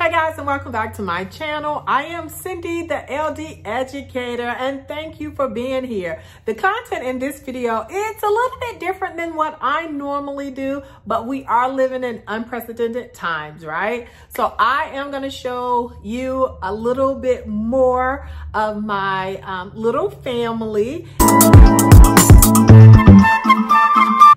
Hey guys and welcome back to my channel. I am Cindy the LD Educator and thank you for being here. The content in this video it's a little bit different than what I normally do but we are living in unprecedented times right? So I am to show you a little bit more of my um, little family.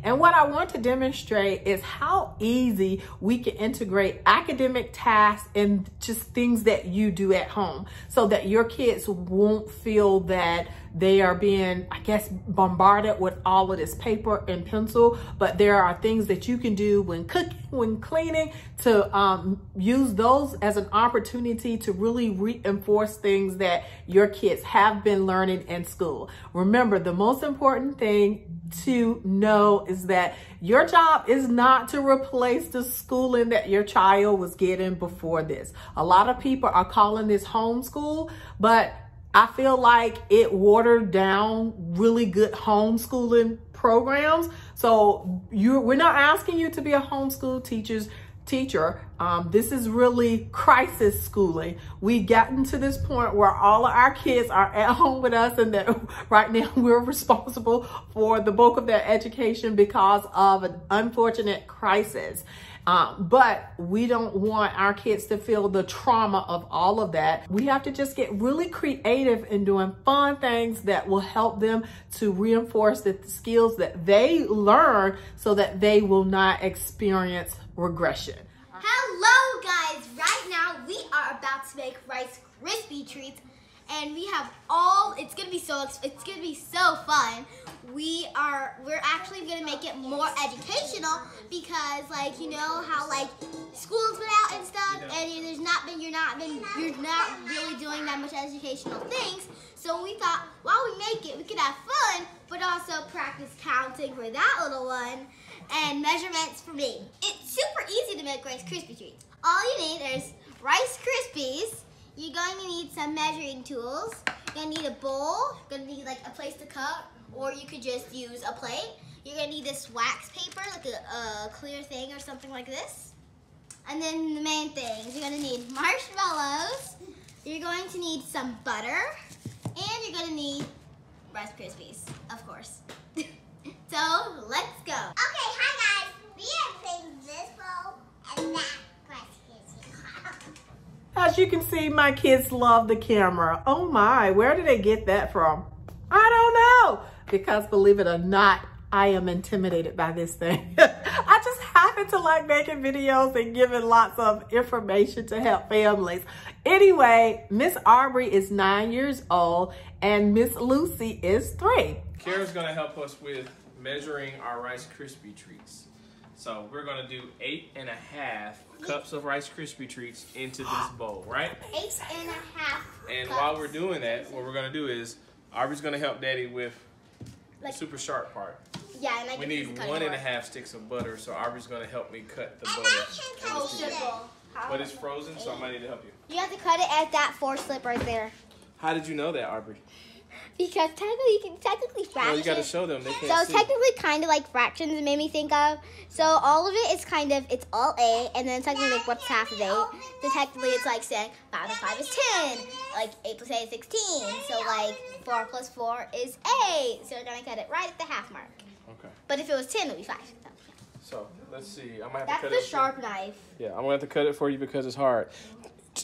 And what I want to demonstrate is how easy we can integrate academic tasks and just things that you do at home so that your kids won't feel that they are being, I guess, bombarded with all of this paper and pencil, but there are things that you can do when cooking, when cleaning, to um, use those as an opportunity to really reinforce things that your kids have been learning in school. Remember, the most important thing to know is that your job is not to replace the schooling that your child was getting before this. A lot of people are calling this homeschool, but I feel like it watered down really good homeschooling programs. So you we're not asking you to be a homeschool teachers teacher. Um, this is really crisis schooling. We've gotten to this point where all of our kids are at home with us and that right now we're responsible for the bulk of their education because of an unfortunate crisis. Um, but we don't want our kids to feel the trauma of all of that. We have to just get really creative in doing fun things that will help them to reinforce the skills that they learn so that they will not experience regression. Hello guys, right now we are about to make Rice Krispie treats and we have all it's gonna be so it's gonna be so fun. We are we're actually gonna make it more educational because like you know how like school's been out and stuff and there's not been you're not been you're not really doing that much educational things. So we thought while we make it we could have fun but also practice counting for that little one and measurements for me. It's super easy to make rice krispie treats. All you need is rice krispies you're going to need some measuring tools. You're going to need a bowl. You're going to need like a place to cut or you could just use a plate. You're going to need this wax paper, like a, a clear thing or something like this. And then the main things, you're going to need marshmallows. You're going to need some butter. And you're going to need Rice Krispies, of course. so, let's go. Okay, hi guys. We are As you can see, my kids love the camera. Oh my, where did they get that from? I don't know. Because believe it or not, I am intimidated by this thing. I just happen to like making videos and giving lots of information to help families. Anyway, Miss Aubrey is nine years old and Miss Lucy is three. Kara's gonna help us with measuring our Rice Krispie treats. So we're gonna do eight and a half cups of Rice Krispie treats into this bowl, right? Eight and a half. And cups. while we're doing that, what we're gonna do is Aubrey's gonna help Daddy with like, the super sharp part. Yeah, and I we need one and a half sticks of butter, so Aubrey's gonna help me cut the butter. Oh, simple. But it's frozen, so I might need to help you. You have to cut it at that four slip right there. How did you know that, Aubrey? Because technically, you can technically fractions. Well, you got to show them. They can't so see. technically, kind of like fractions made me think of. So all of it is kind of it's all a, and then technically like what's half of eight. So technically, it's like saying five plus five is ten. Like eight plus eight is sixteen. So like four plus four is eight. So we're gonna cut it right at the half mark. Okay. But if it was ten, it would be five. So let's see. I might have That's to cut the it sharp knife. Yeah, I'm gonna have to cut it for you because it's hard.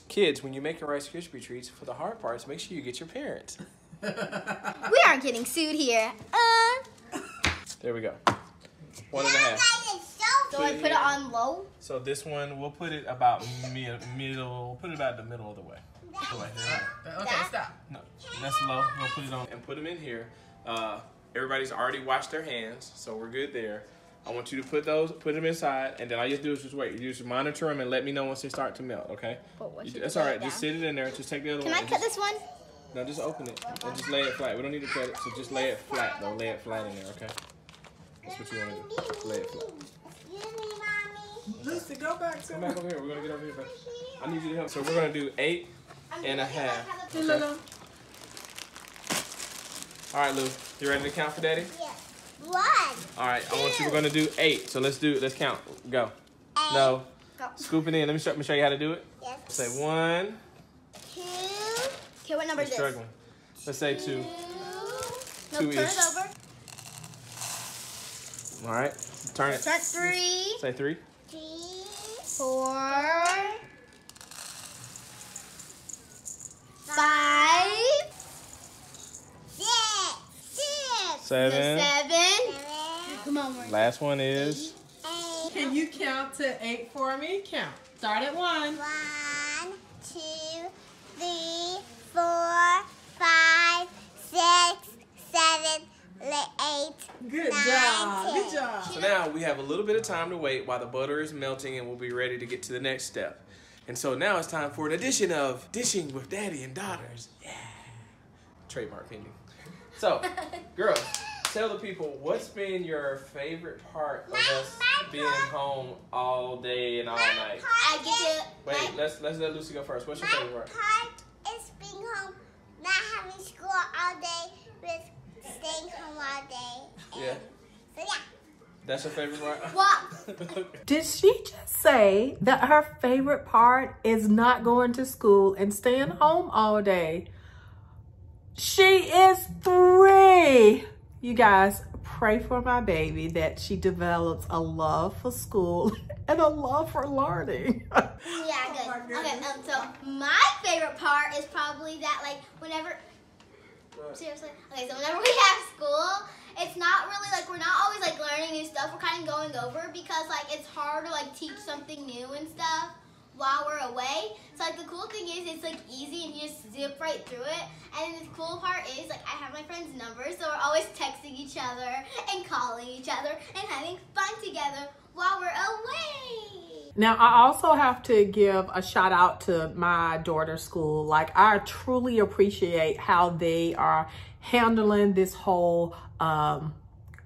Kids, when you make your Rice Krispie treats, for the hard parts, make sure you get your parents. we aren't getting sued here. Uh. There we go. One and a half. So I put it on low? So this one, we'll put it about middle, put it about the middle of the way. Okay, stop. No, that's low. We'll put it on and put them in here. Uh, everybody's already washed their hands, so we're good there. I want you to put those, put them inside, and then all you have to do is just wait. You just monitor them and let me know once they start to melt, okay? You, that's all right. Just sit it in there. Just take the other Can one. Can I cut just, this one? No, just open it and just lay it flat. We don't need to cut it, so just lay it flat though. Lay it flat in there, okay? That's what you want to do. Lay it flat. Lucy, go back. Come back over here. We're gonna get over here. Back. I need you to help. So we're gonna do eight and a half. Okay. All right, Lou. You ready to count for Daddy? Yeah. One. All right. I want you. We're gonna do eight. So let's do. Let's count. Go. Eight. No. Go. Scoop it in. Let me show, let me show you how to do it. Yes. Say one. Two. Okay, what number You're is this? struggling. Let's say two. No, Two turn each. it over. All right. Turn it. Turn three, Say three. Three. four, five, Six. Six. Seven. seven. Seven. Come on, Marie. Last one is. Eight. Can you count to eight for me? Count. Start at one. One, two, three, four, five, six, seven, eight. Good Nine, job. ten. Good job. So now we have a little bit of time to wait while the butter is melting and we'll be ready to get to the next step. And so now it's time for an edition of Dishing with Daddy and Daughters. Yeah. Trademark pending. So, girls, tell the people what's been your favorite part of us being home all day and all night. I get to. Wait, let's let's let Lucy go first. What's your My favorite part? part is being home, not having school all day, with staying home all day. Yeah. So yeah. That's your favorite part? What? Did she just say that her favorite part is not going to school and staying home all day? She is three. You guys, pray for my baby that she develops a love for school and a love for learning. Yeah, good. Okay, um, so my favorite part is probably that, like, whenever. Seriously? Okay, so whenever we have school, it's not really like we're not always like learning new stuff. We're kind of going over because like it's hard to like teach something new and stuff while we're away. So like the cool thing is it's like easy and you just zip right through it. And the cool part is like I have my friends' numbers, so we're always texting each other and calling each other and having fun together while we're away. Now, I also have to give a shout out to my daughter's school. Like, I truly appreciate how they are handling this whole um,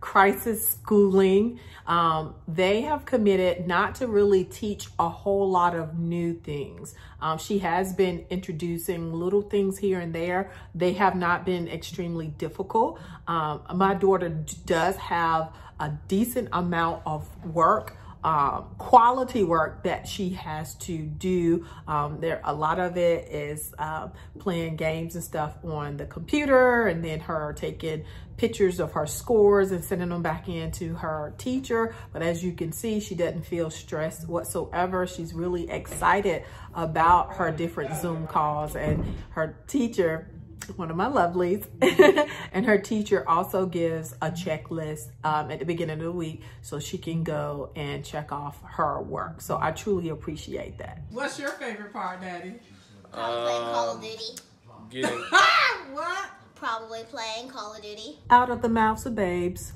crisis schooling. Um, they have committed not to really teach a whole lot of new things. Um, she has been introducing little things here and there. They have not been extremely difficult. Um, my daughter does have a decent amount of work um, quality work that she has to do. Um, there, a lot of it is um, playing games and stuff on the computer, and then her taking pictures of her scores and sending them back in to her teacher. But as you can see, she doesn't feel stressed whatsoever. She's really excited about her different Zoom calls, and her teacher one of my lovelies. And her teacher also gives a checklist um, at the beginning of the week so she can go and check off her work. So i truly appreciate that. What's your favorite part daddy? Probably playing Call of Um, Duty. Getting, what? Probably playing Call of Duty. out of the mouths of babes.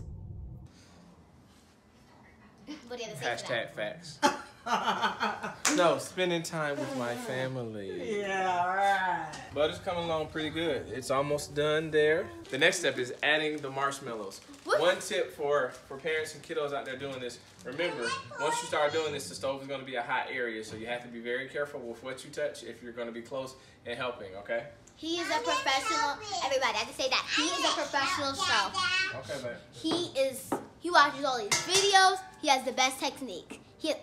What do you have to say hashtag facts. no, spending time with my family. yeah all right But it's coming along pretty good. It's almost done there. The next step is adding the marshmallows. What? One tip for, for parents and kiddos out there doing this, remember, once you start doing this, the stove is going to be a hot area, so you have to be very careful with what you touch if you're going to be close and helping, okay? He is a professional. Everybody, I have to say that. He is a professional chef. Okay, babe. He is. He watches all these videos. He has the best technique. He,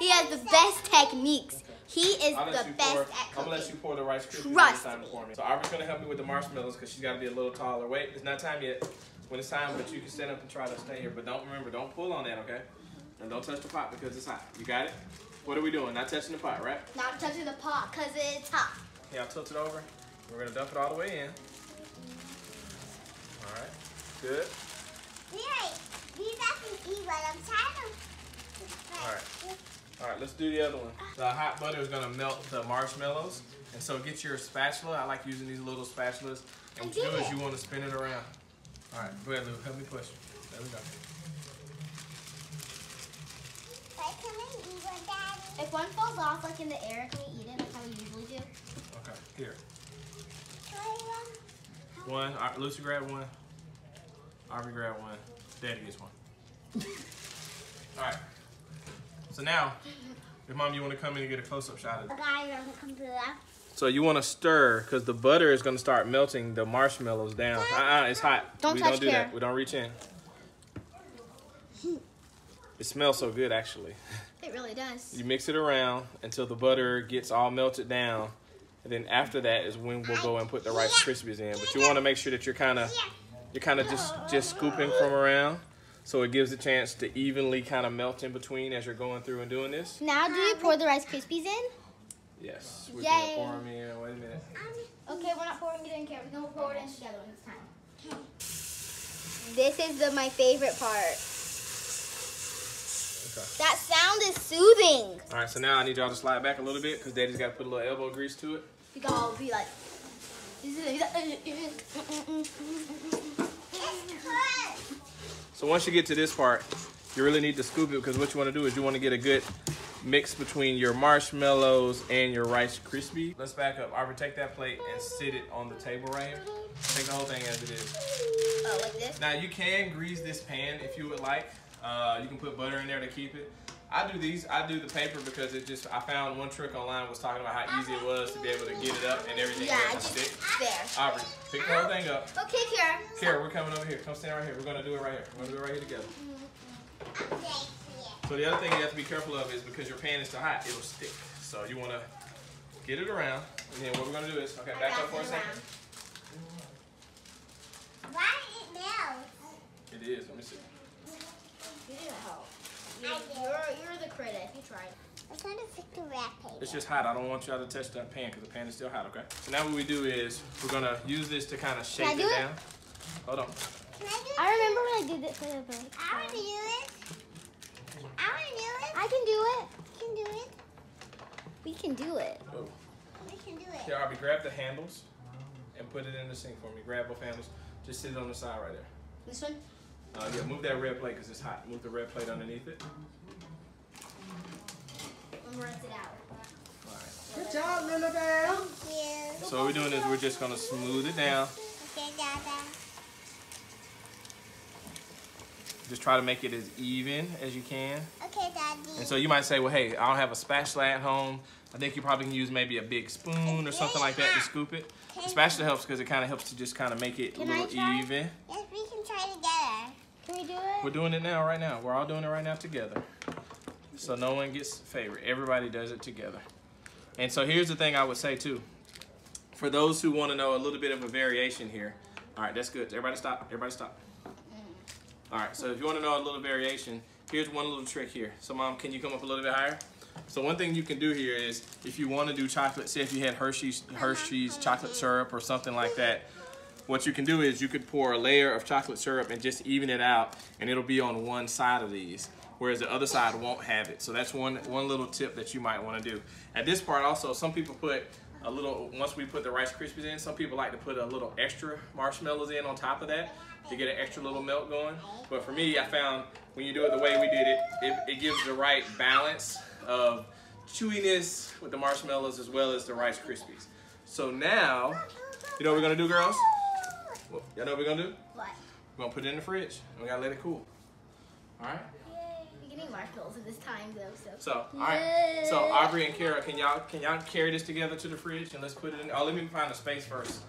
he has the best techniques. He is the best pour, at I'm gonna let you pour the Rice Krispies when Trust it's time me. me. So Aubrey's gonna help me with the marshmallows because she's gotta be a little taller. Wait, it's not time yet. When it's time, but you can stand up and try to stay here. But don't remember, don't pull on that, okay? And don't touch the pot because it's hot. You got it? What are we doing? Not touching the pot, right? Not touching the pot because it's hot. Yeah, I'll tilt it over. We're gonna dump it all the way in. All right, good. Mary, we back and eat what I'm trying to. All right. All right, let's do the other one. The hot butter is gonna melt the marshmallows. And so get your spatula. I like using these little spatulas. And what you do is you wanna spin it around. All right, go ahead, Lou, help me push. There we go. But can I eat one, Daddy? If one falls off like in the air, can we eat it like how we usually do? Okay, here. One. All right, Lucy grab one. Aubrey grab one. Daddy gets one. All right. So now, if mom, you wanna come in and get a close-up shot of it. A guy on the computer. So you want to stir because the butter is going to start melting the marshmallows down. Uh-uh, it's hot. Don't we touch don't do Kara. that. We don't reach in. It smells so good, actually. It really does. You mix it around until the butter gets all melted down. And then after that is when we'll go and put the Rice Krispies in. But you want to make sure that you're kind of you're kind of just just scooping from around, so it gives a chance to evenly kind of melt in between as you're going through and doing this. Now, do you pour the Rice Krispies in? Yes. We're Yay. gonna pour 'em in. Wait a minute. Okay, we're not pouring it in here. We're gonna pour it in together when it's time. This is the my favorite part. Okay. That sound is soothing. All right. So now I need y'all to slide back a little bit because Daddy's got to put a little elbow grease to it. You gotta be like. So once you get to this part, you really need to scoop it because what you want to do is you want to get a good mix between your marshmallows and your Rice Krispie. Let's back up. Aubrey, take that plate and sit it on the table right here. Take the whole thing as it is. Oh, like this? Now you can grease this pan if you would like. Uh, you can put butter in there to keep it. I do these. I do the paper because it just. I found one trick online was talking about how easy it was to be able to get it up and everything Yeah, just stick. there. Aubrey, pick the whole thing up. Okay, Kara. Kara, we're coming over here. Come stand right here. We're gonna do it right here. We're gonna do it right here together. So the other thing you have to be careful of is because your pan is too hot, it'll stick. So you wanna get it around, and then what we're gonna do is, okay, back up for a second. Why it melts? It is. Let me see. You help. I You're, do. you're, you're the critic. You tried. I'm trying to fix the wrap paper. It's just hot. I don't want y'all to touch that pan because the pan is still hot. Okay. So now what we do is we're gonna use this to kind of shape I it do it? down. Hold on. Can I do it? I remember when I did it for the bird. I want to do it. I want to do it. I can do it. can do it. We can do it. Oh. We can do it. Here, Aubrey, grab the handles and put it in the sink for me. Grab both handles. Just sit it on the side right there. This one? Uh, yeah, move that red plate because it's hot. Move the red plate underneath it. And rinse it out. All right. Good job, Lilibel. Thank you. So what we're doing is we're just gonna smooth it down. Okay, Dada. Just try to make it as even as you can. Okay, Daddy. And so you might say, well, hey, I don't have a spatula at home. I think you probably can use maybe a big spoon or something like that to scoop it. The spatula helps because it kind of helps to just kind of make it Can a I little try? even. Yes, we can try together. Can we do it? We're doing it now, right now. We're all doing it right now together. So no one gets favored. Everybody does it together. And so here's the thing I would say too. For those who want to know a little bit of a variation here. All right, that's good. Everybody stop. Everybody stop. Mm. All right, so if you want to know a little variation, here's one little trick here. So mom, can you come up a little bit higher? So one thing you can do here is if you want to do chocolate, say if you had Hershey's uh-huh. Hershey's chocolate syrup or something like that, what you can do is you could pour a layer of chocolate syrup and just even it out and it'll be on one side of these whereas the other side won't have it. So that's one one little tip that you might want to do. At this part also some people put a little once we put the rice krispies in some people like to put a little extra marshmallows in on top of that to get an extra little melt going. But for me i found when you do it the way we did it it, it gives the right balance of chewiness with the marshmallows as well as the rice krispies. So now you know what we're gonna do girls well, y'all know what we're gonna do? What? We're gonna put it in the fridge. And we gotta let it cool. Alright? We're getting marshmallows at this time though, so. So, alright. So Aubrey and Kara, can y'all can y'all carry this together to the fridge and let's put it in oh let me find a space first.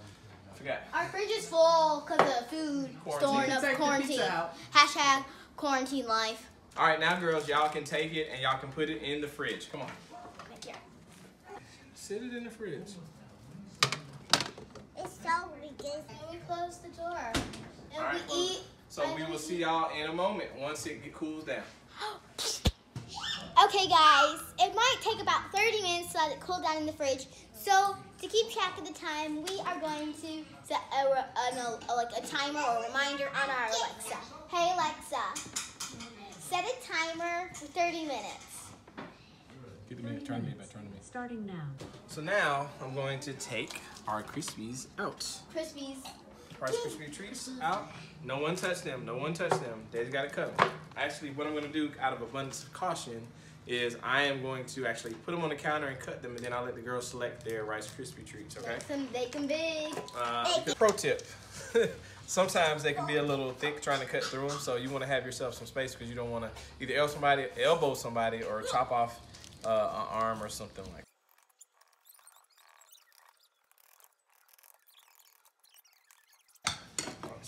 I forgot. Our fridge is full because of food Quarantine. storing You up can take the quarantine. pizza. Hashtag quarantine life. Alright, now girls, y'all can take it and y'all can put it in the fridge. Come on. Right here. Sit it in the fridge. It's so ridiculous. And we close the door. And All right, we close eat. So and we then will see y'all in a moment once it cools down. Okay, guys, it might take about 30 minutes to let it cool down in the fridge. So, to keep track of the time, we are going to set a, re- an, a, like a timer or reminder on our Alexa. Hey, Alexa, set a timer for 30 minutes. Get the minute, turn to me, turn to me. Starting now. So now I'm going to take our Krispies out. Krispies. Rice Krispie treats out. No one touch them. No one touch them. Daddy's got to cut them. Actually, what I'm going to do out of abundance of caution is I am going to actually put them on the counter and cut them, and then I'll let the girls select their Rice Krispie treats. Okay. Some bacon big. Uh, because- pro tip. Sometimes they can be a little thick trying to cut through them, so you want to have yourself some space because you don't want to either elbow somebody, elbow somebody, or chop off uh, an arm or something like.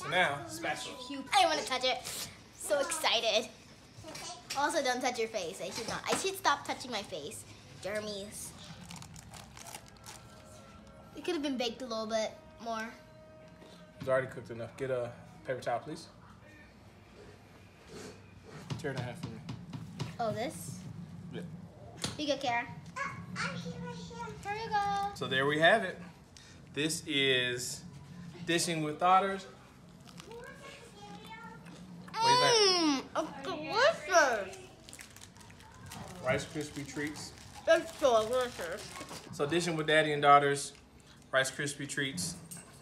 So now, special. I didn't want to touch it. So excited. Also, don't touch your face. I should not. I should stop touching my face. Jeremy's. It could have been baked a little bit more. It's already cooked enough. Get a paper towel, please. Tear it in half for me. Oh, this? Yeah. You go, Kara. I'm here, here. Here go. So there we have it. This is Dishing with Daughters. What do you think? Mmm, it's Rice Krispie treats. It's delicious. So Dishing with Daddy and Daughters, Rice Krispie treats,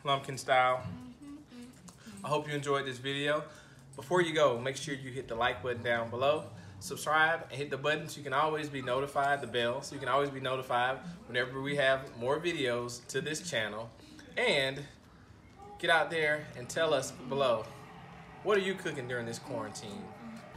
Lumpkin style. Mm-hmm. I hope you enjoyed this video. Before you go, make sure you hit the like button down below, subscribe, and hit the button so you can always be notified, the bell, so you can always be notified whenever we have more videos to this channel. And get out there and tell us below, what are you cooking during this quarantine?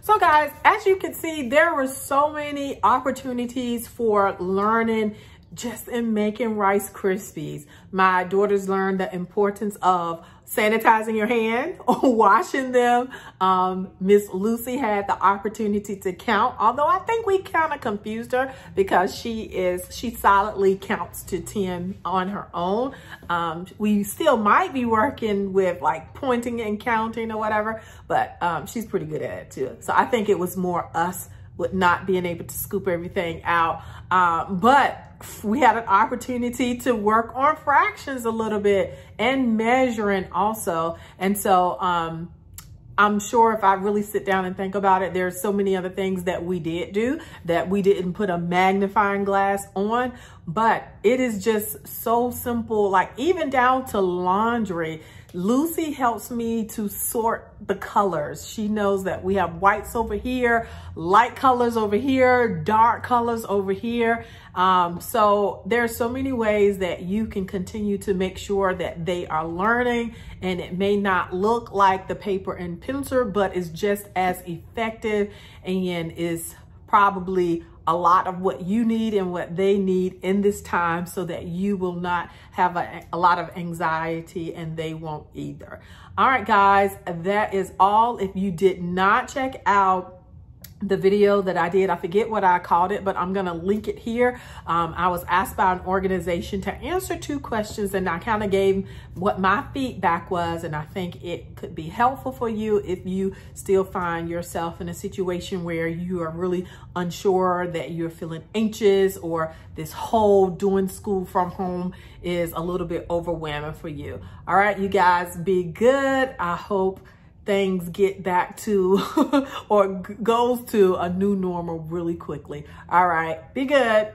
So guys, as you can see, there were so many opportunities for learning just in making Rice Krispies. My daughters learned the importance of sanitizing your hand or washing them. Um, Miss Lucy had the opportunity to count, although I think we kind of confused her because she is, she solidly counts to 10 on her own. Um, we still might be working with like pointing and counting or whatever, but um, she's pretty good at it too. So I think it was more us with not being able to scoop everything out. Um, but we had an opportunity to work on fractions a little bit and measuring also. And so um, I'm sure if I really sit down and think about it, there's so many other things that we did do that we didn't put a magnifying glass on, but it is just so simple, like even down to laundry. Lucy helps me to sort the colors. She knows that we have whites over here, light colors over here, dark colors over here. Um, so there's so many ways that you can continue to make sure that they are learning and it may not look like the paper and pencil, but it's just as effective and is probably a lot of what you need and what they need in this time so that you will not have a, a, lot of anxiety and they won't either. All right, guys, that is all. If you did not check out the video that I did. I forget what I called it, but I'm going to link it here. Um, I was asked by an organization to answer two questions and I kind of gave what my feedback was. And I think it could be helpful for you if you still find yourself in a situation where you are really unsure that you're feeling anxious or this whole doing school from home is a little bit overwhelming for you. All right, you guys be good. I hope things get back to or goes to a new normal really quickly. All right, be good.